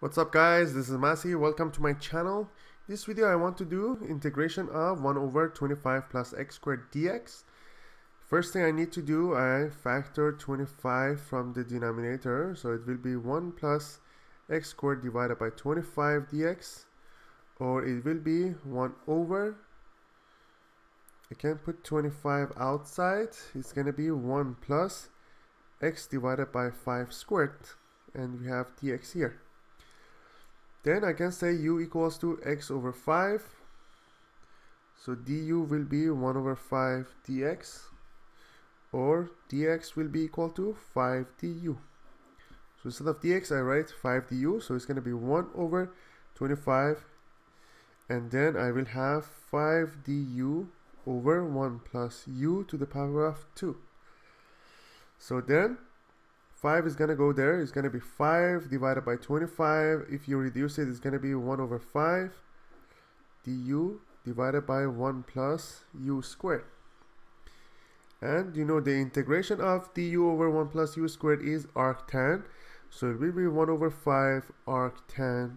What's up guys, this is Masi, welcome to my channel. This video I want to do integration of 1 over 25 plus x squared dx. First thing I need to do, I factor 25 from the denominator, so it will be 1 plus x squared divided by 25 dx, or it will be 1 over, I can put 25 outside, it's going to be 1 plus x divided by 5 squared, and we have dx here. Then I can say u equals to x over 5. So du will be 1 over 5 dx or dx will be equal to 5 du. So instead of dx I write 5 du so it's going to be 1 over 25 and then I will have 5 du over 1 plus u to the power of 2. So then 5 is going to go there. It's going to be 5 divided by 25. If you reduce it, it's going to be 1 over 5 du divided by 1 plus u squared. And you know the integration of du over 1 plus u squared is arctan. So it will be 1 over 5 arctan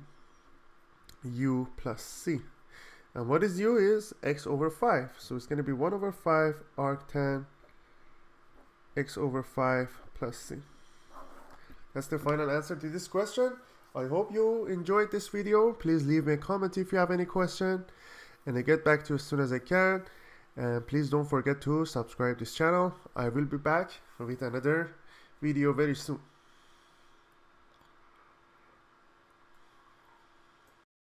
u plus c. And what is u is x over 5. So it's going to be 1 over 5 arctan x over 5 plus c. That's the final answer to this question. I hope you enjoyed this video. Please leave me a comment if you have any question and I get back to you as soon as I can. And please don't forget to subscribe this channel. I will be back with another video very soon.